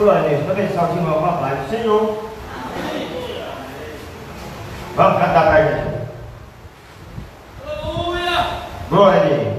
Glória a Deus. também só tinha uma palavra do Senhor. Vamos cantar a ele. Aleluia! Glória a Deus.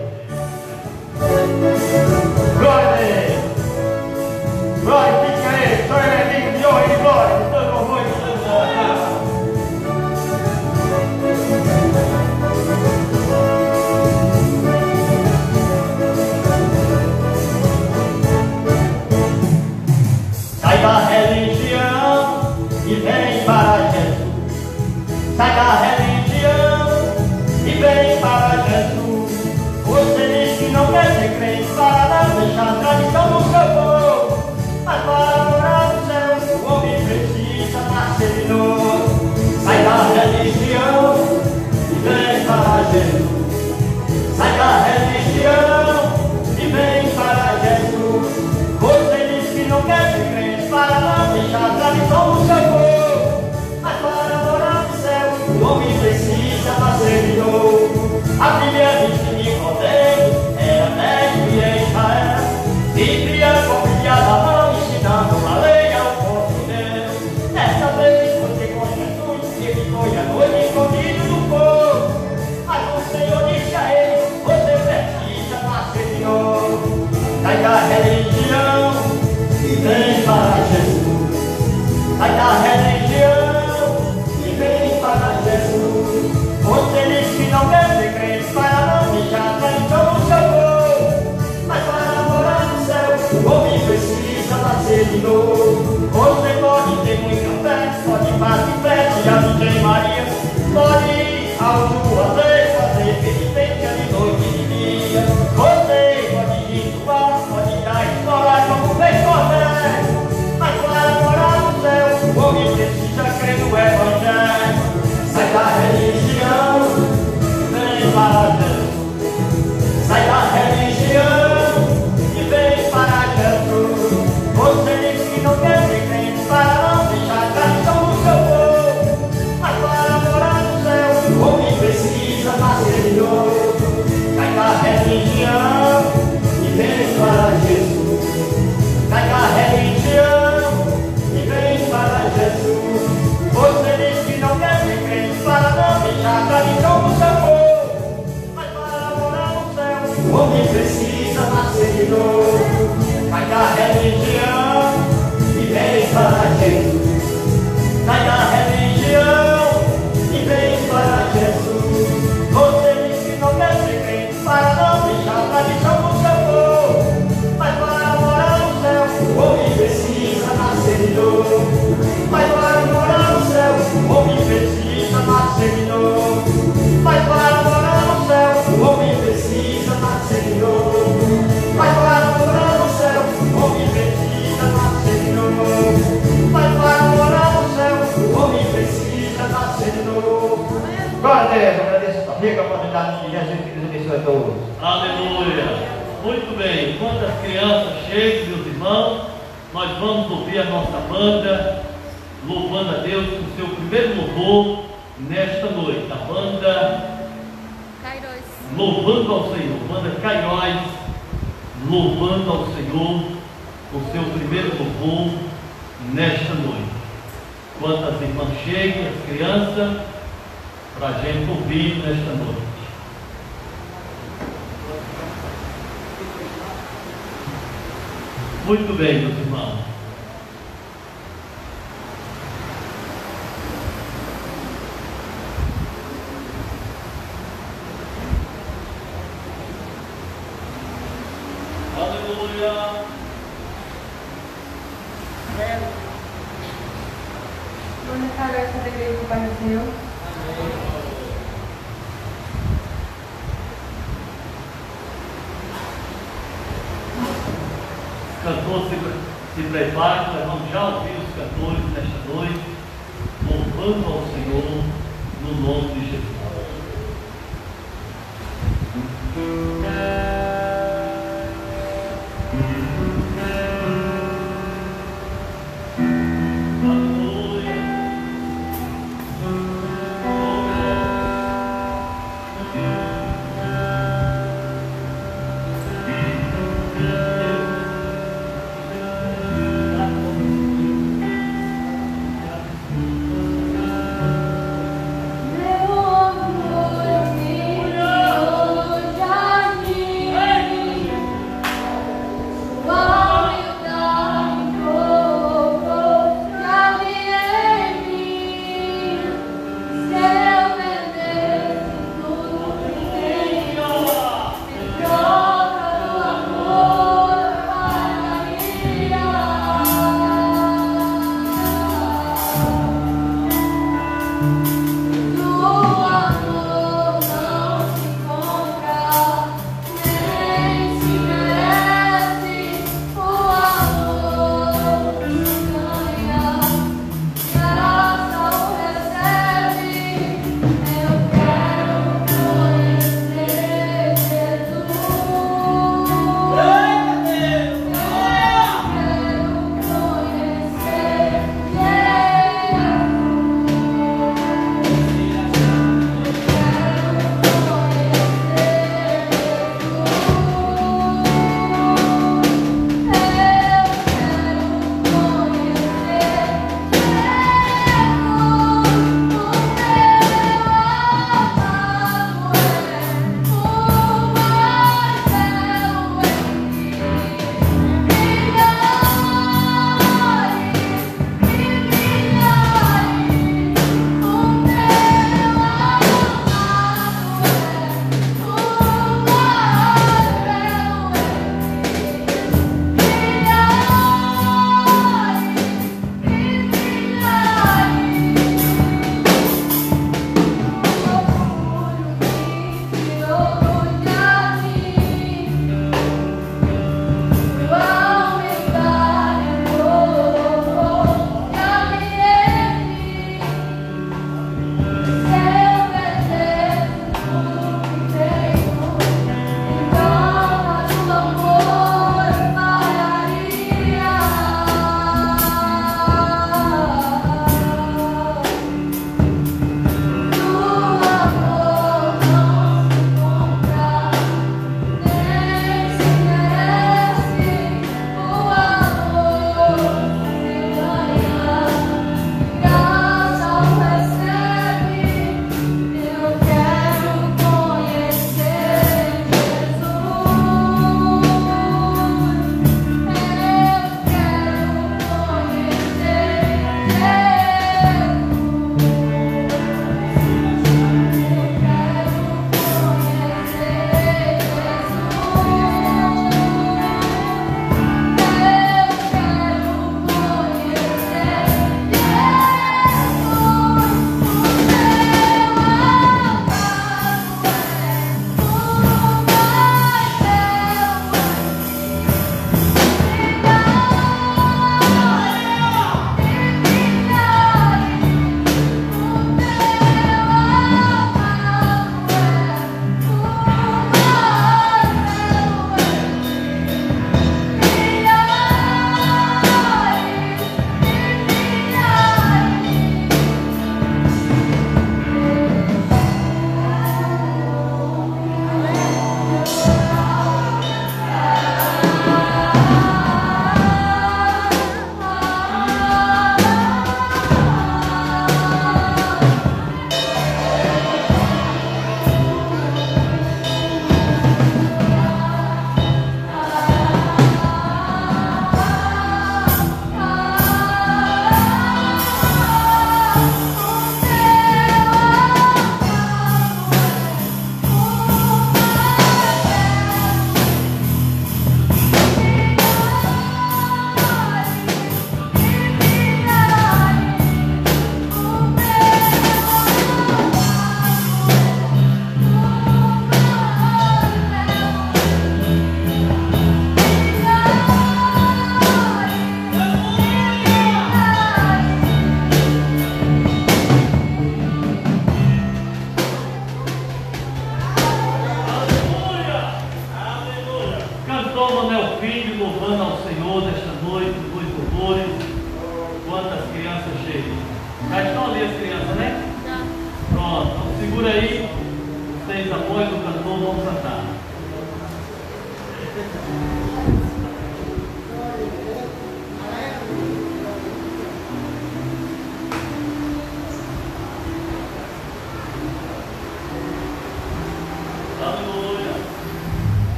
Jesus. Sai da religião e vem para Jesus. Você diz que não quer se crente para não deixar tradição no seu povo. Mas para morar no céu, o homem precisa nascer de novo. A Bíblia diz O homem precisa nascer de novo, mas a religião. Aleluia! Muito bem, enquanto as crianças chegam meus irmãos, nós vamos ouvir a nossa banda louvando a Deus com seu primeiro louvor nesta noite. A banda Kairos. Louvando ao Senhor, banda Caióis, louvando ao Senhor o seu primeiro louvor nesta noite. Enquanto as irmãs chegam, as crianças, para a gente ouvir nesta noite. muito bem, meus irmãos.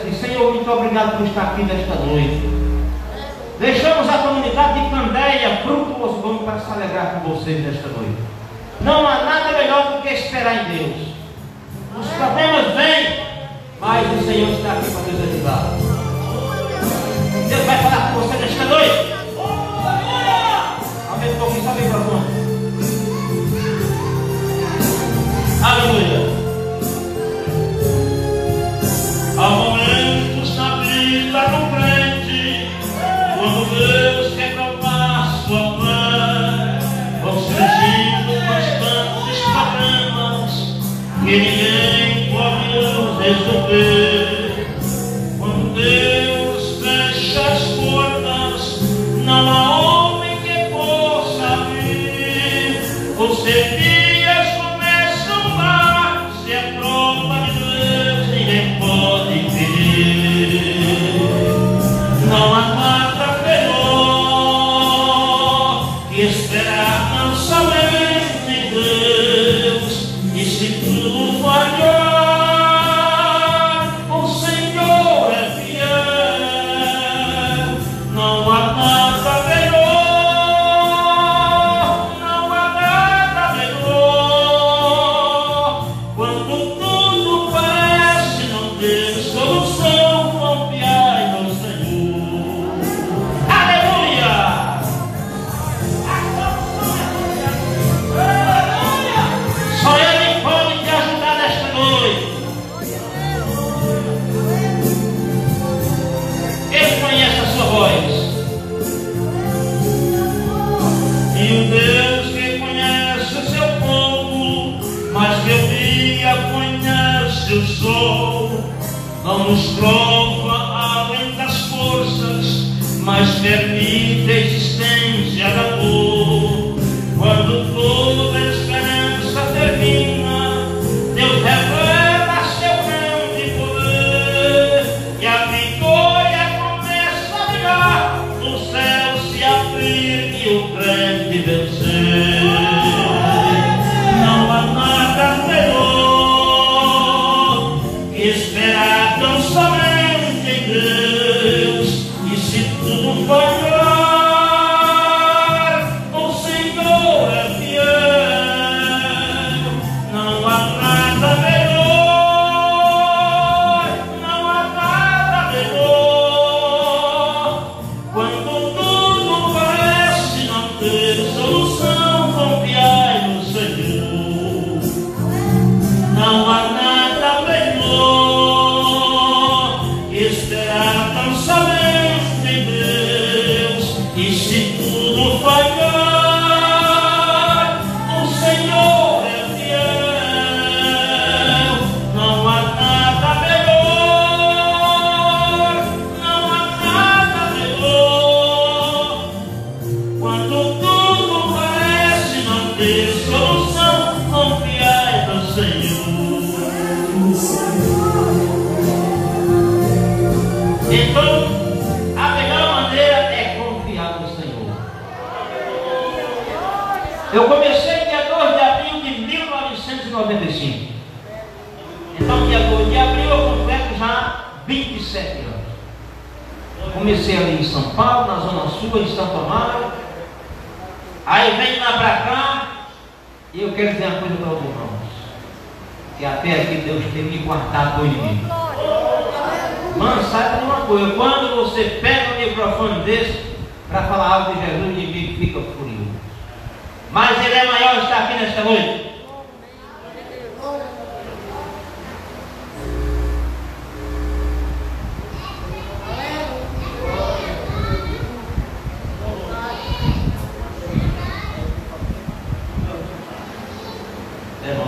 assim: Senhor, muito obrigado por estar aqui nesta noite. Deixamos a comunidade de Candeia, fruto Osgomo, para se alegrar com vocês nesta noite. Não há nada melhor do que esperar em Deus. Os problemas vêm, mas o Senhor está aqui para nos ajudar. Deus vai falar com você nesta noite. Amém, porque sabe para quanto? Aleluia. microfone desse para falar algo de Jesus, o inimigo fica furioso. Mas ele é maior estar aqui nesta noite.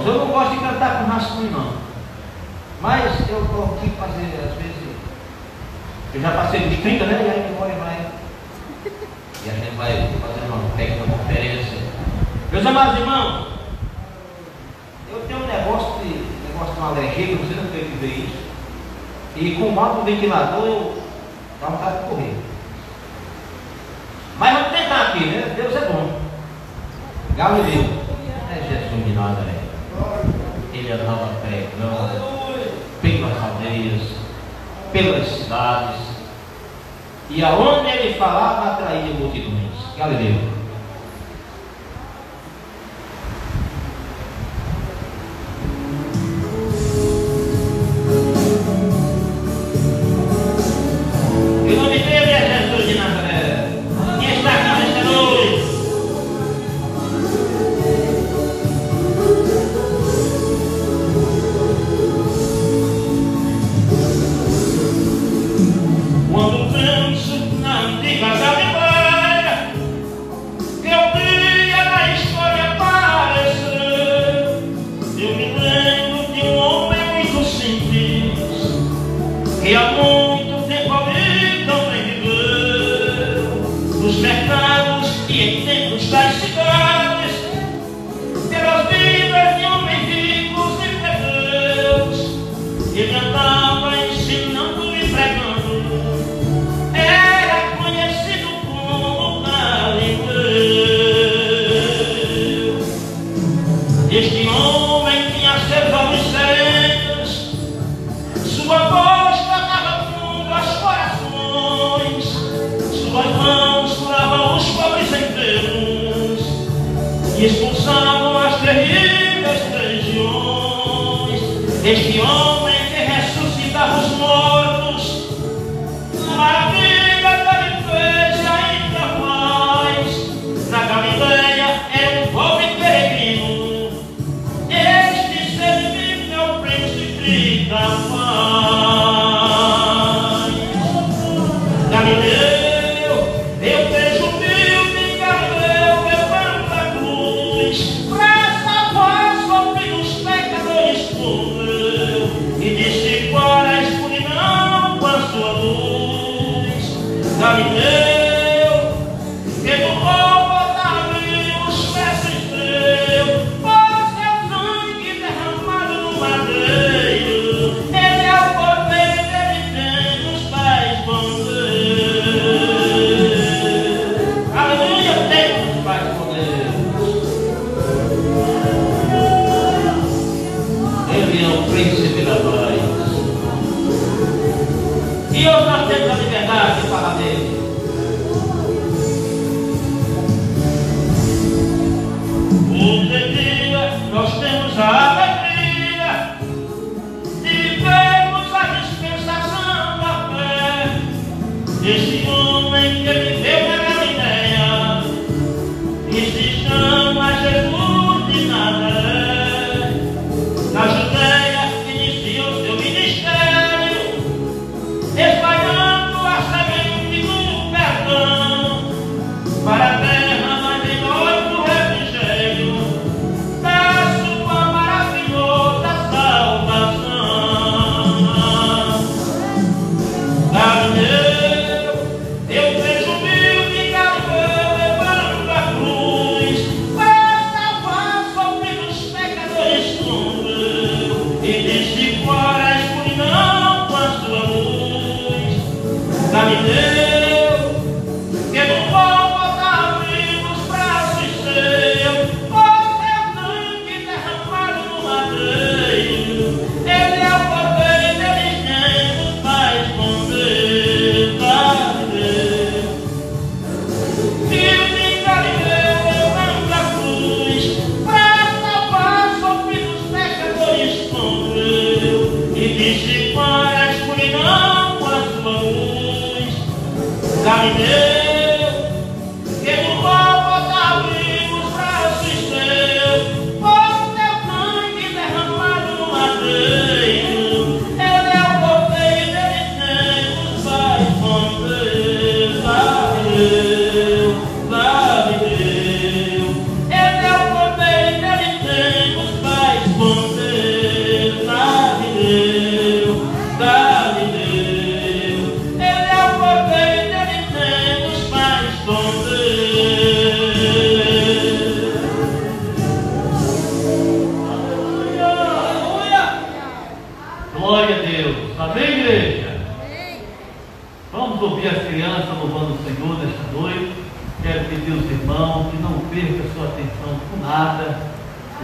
Eu não gosto de cantar com rascunho, não. Mas eu estou aqui fazer, às vezes. Eu já passei dos 30, né? amados irmão. eu tenho um negócio de, negócio de uma alergia, que você não tem que ver isso. E com o mal ventilador eu dá vontade de correr. Mas vamos tentar aqui, né? Deus é bom. Galileu. É Jesus de Nazaré. Ele é andava pregando pelas aldeias, pelas cidades. E aonde ele falava atraía multidões. Galileu. Thank you.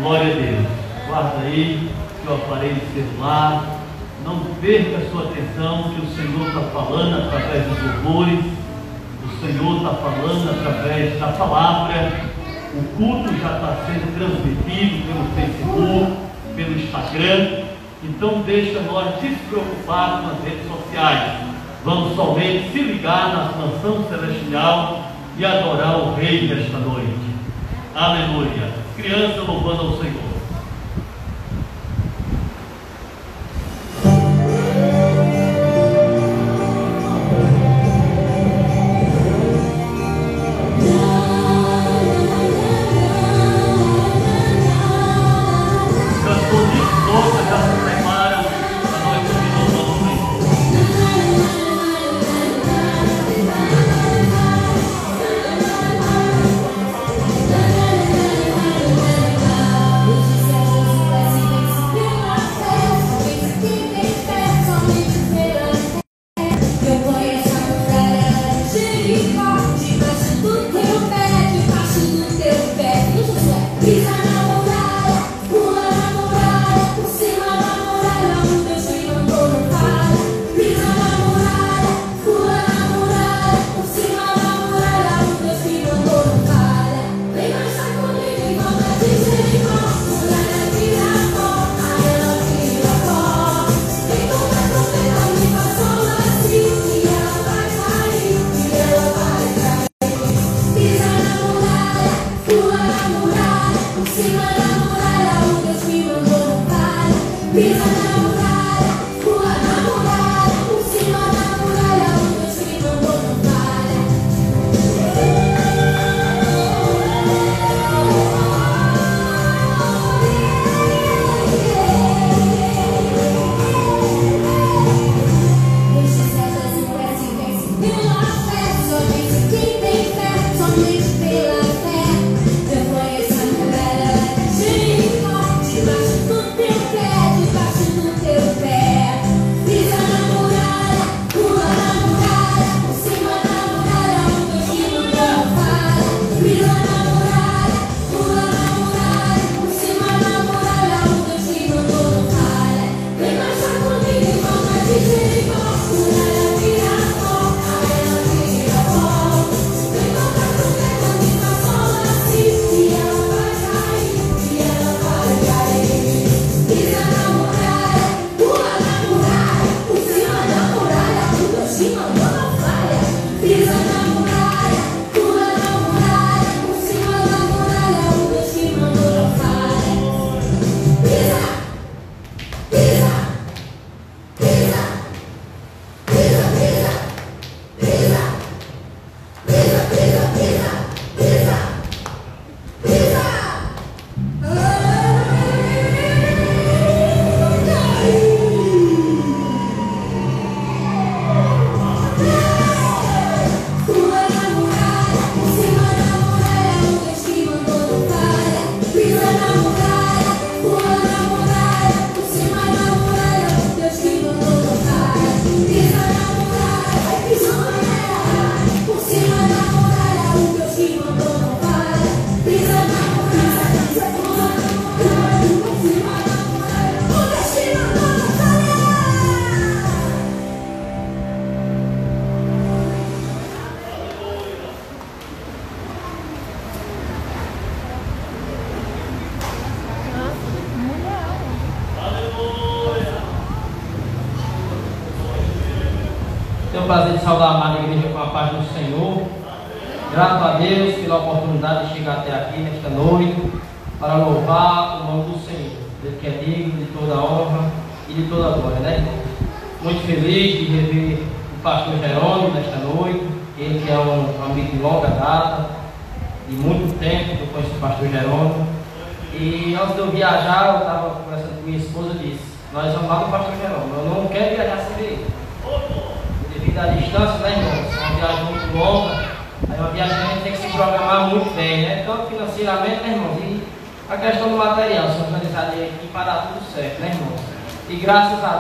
Glória a Deus. Guarda aí seu aparelho celular. Não perca a sua atenção que o Senhor está falando através dos louvores. O Senhor está falando através da palavra. O culto já está sendo transmitido pelo Facebook, pelo Instagram. Então deixa nós despreocupados nas redes sociais. Vamos somente se ligar na mansão celestial e adorar o Rei nesta noite. Aleluia criança louvando ao Senhor.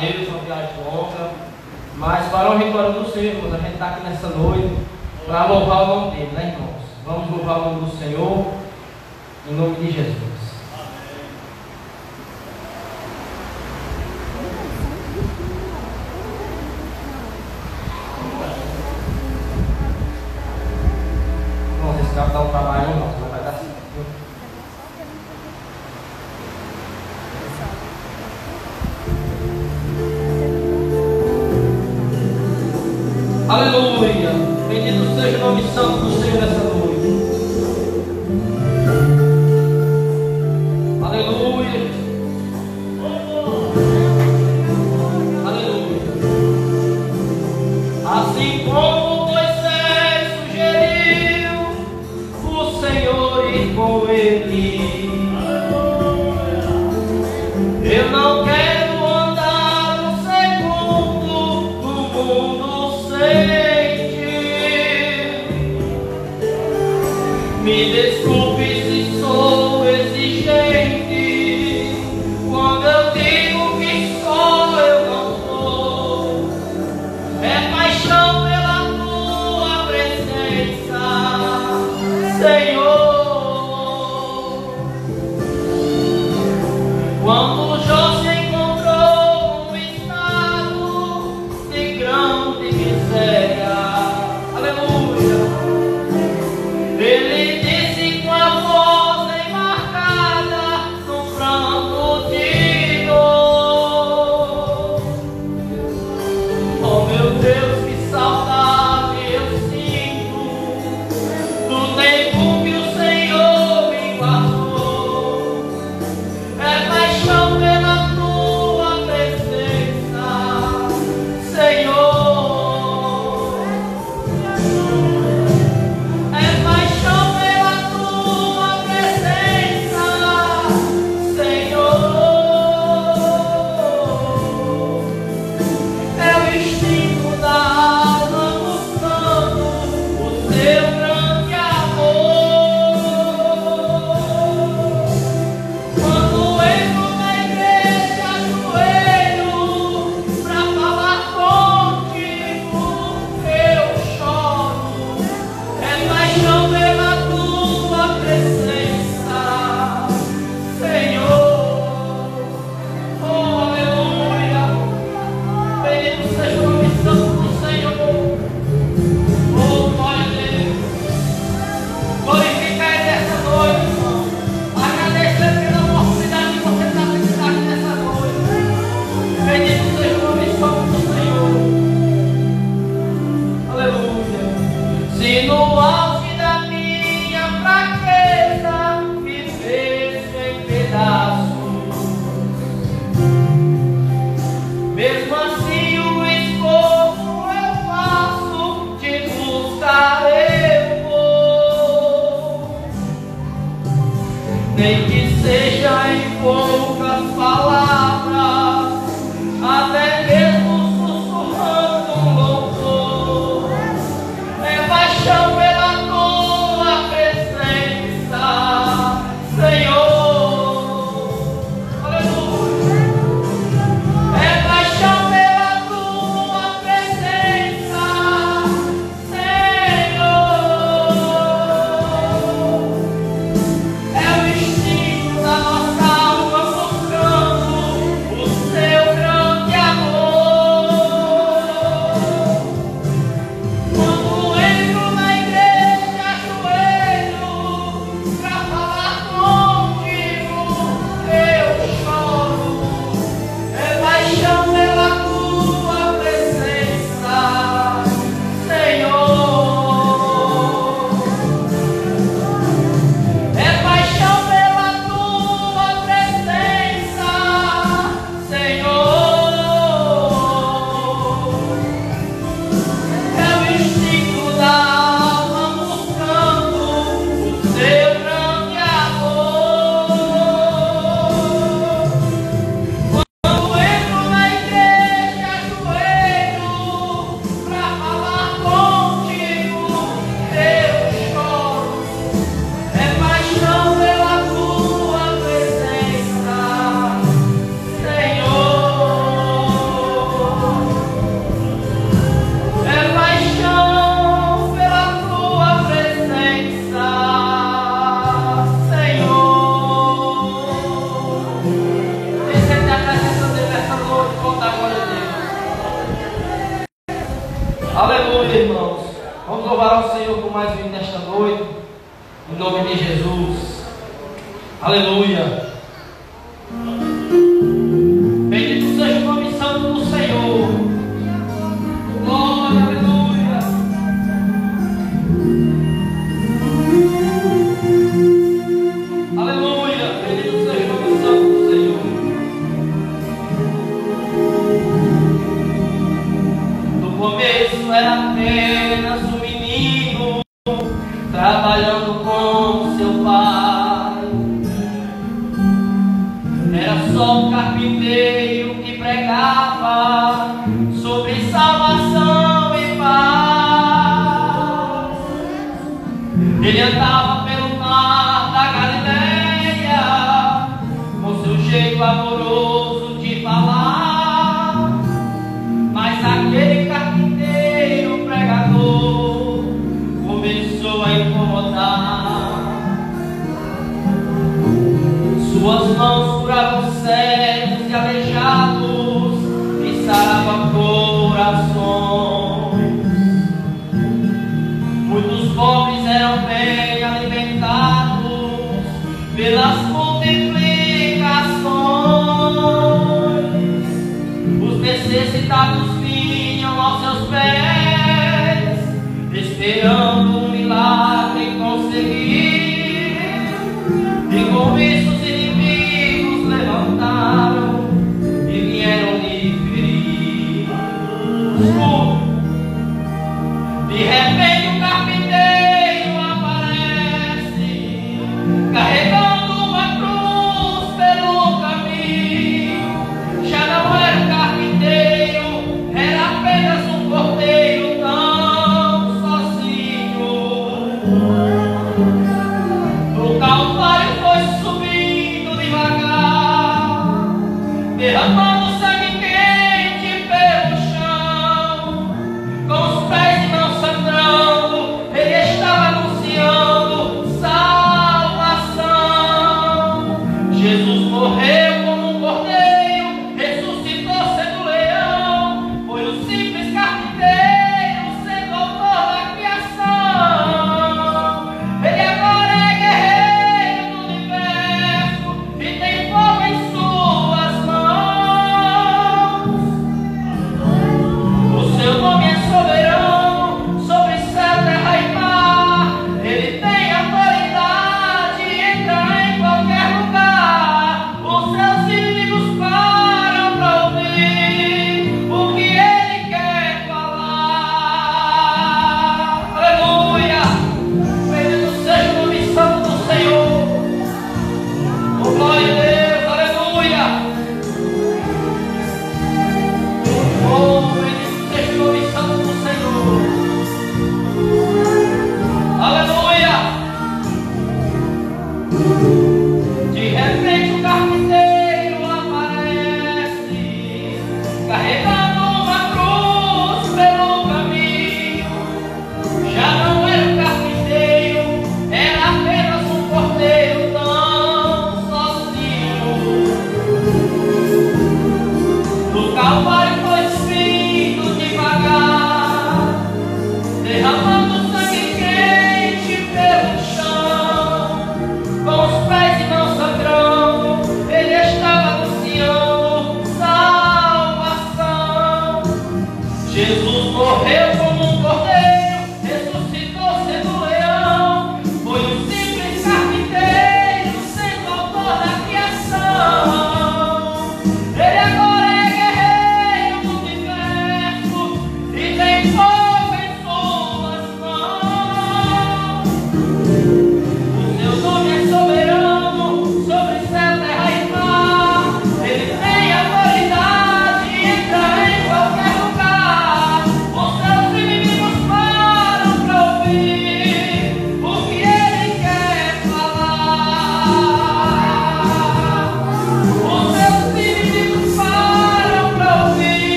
Deus, uma viagem longa. Mas para o retorno do Senhor, irmãos, a gente está aqui nessa noite para louvar o nome dele, né, irmãos? Vamos louvar o nome do Senhor, em nome de Jesus.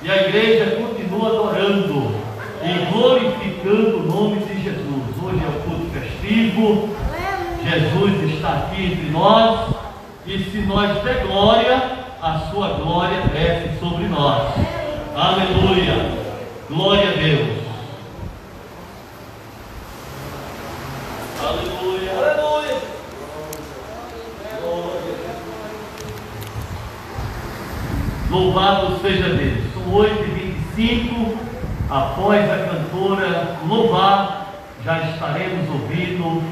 E a igreja continua adorando e glorificando o nome de Jesus. Hoje é o culto festivo. Jesus está aqui entre nós. E se nós der glória, a sua glória desce sobre nós. Aleluia. Glória a Deus. Aleluia. Aleluia. Louvado seja Deus. São 8h25. Após a cantora louvar, já estaremos ouvindo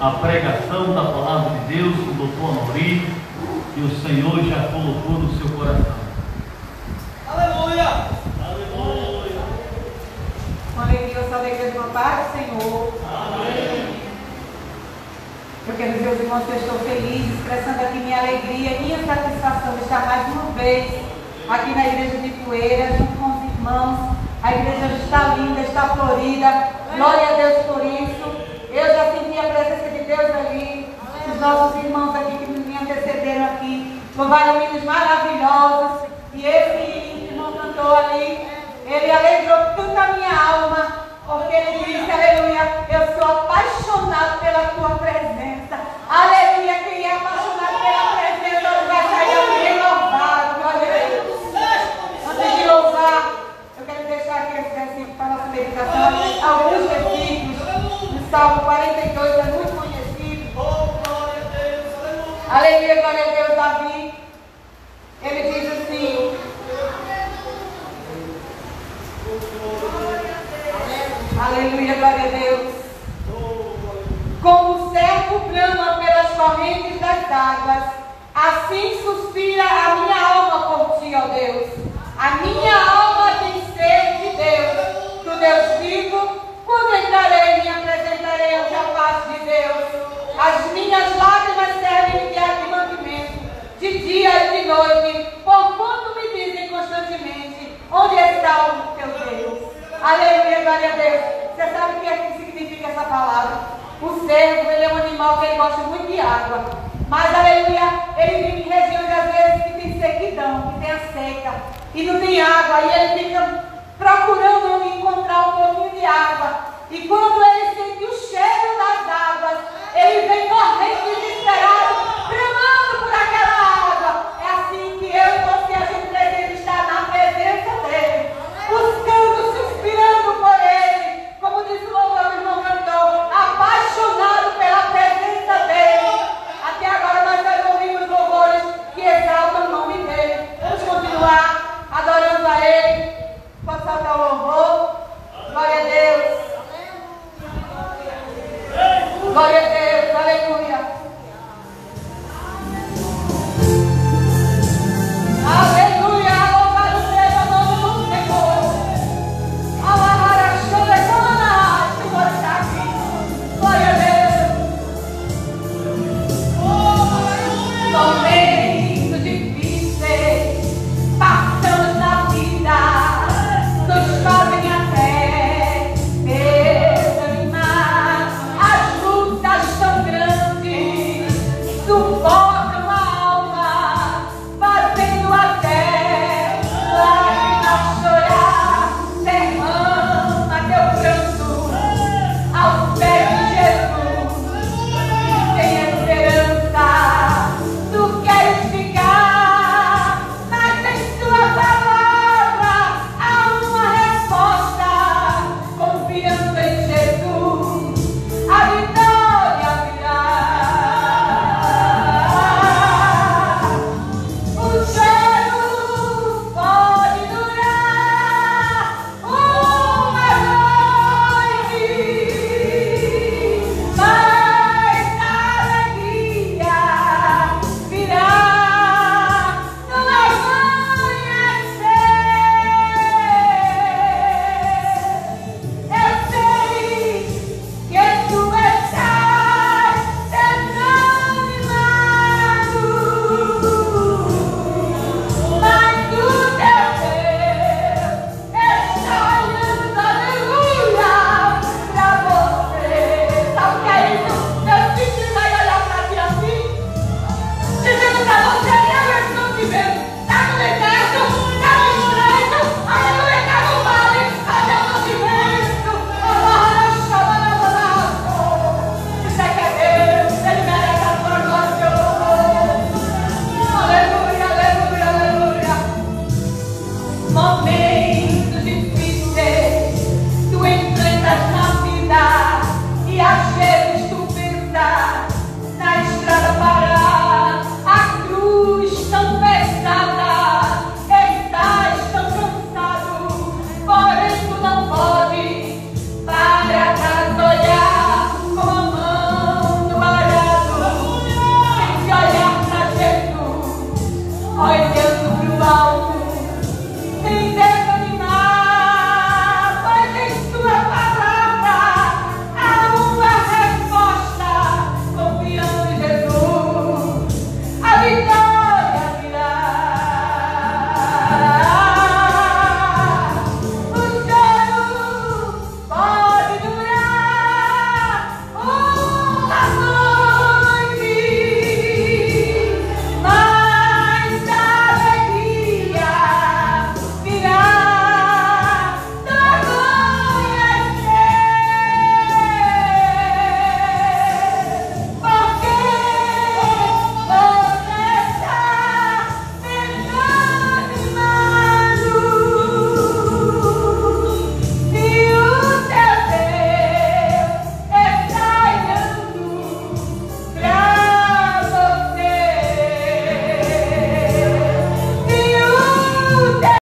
a pregação da palavra de Deus com o doutor Mauri, que o Senhor já colocou no seu coração. Aleluia. Aleluia. Com alegria, eu sou do Pai do Senhor. Eu quero dizer aos irmãos que eu estou feliz, expressando aqui minha alegria e minha satisfação de estar mais uma vez aqui na igreja de Poeira, junto irmãos. A igreja está linda, está florida. Glória a Deus por isso. Eu já senti a presença de Deus ali. Os nossos irmãos aqui que me antecederam aqui. Louvaram hinos maravilhosos. E esse irmão cantou ali. Ele alegrou tanto a minha alma. Porque ele disse, aleluia, eu sou apaixonado pela tua presença. Aleluia, quem é apaixonado pela presença, ele vai sair renovado. Glória a Deus. Antes de louvar, eu quero deixar aqui esse versículo para a nossa meditação. Alguns versículos do Salmo 42, é muito conhecido. Oh, glória a Deus. Aleluia. Aleluia, glória a Deus, Davi. Ele diz assim. Aleluia, glória a Deus. Como o servo brama pelas correntes das águas, assim suspira a minha alma por ti, ó Deus. A minha alma de Deus. As minhas lágrimas servem de arrependimento, de dia e de noite, porquanto me dizem constantemente: onde está o teu Deus? Aleluia, glória a Deus. Você sabe o que, é que significa essa palavra? O cervo, ele é um animal que ele gosta muito de água. Mas, aleluia, ele vive em regiões às vezes que tem sequidão, que tem a seca, e não tem água, e ele fica procurando encontrar um pouquinho de água. E quando ele sente o cheiro das águas, ele vem correndo desesperado.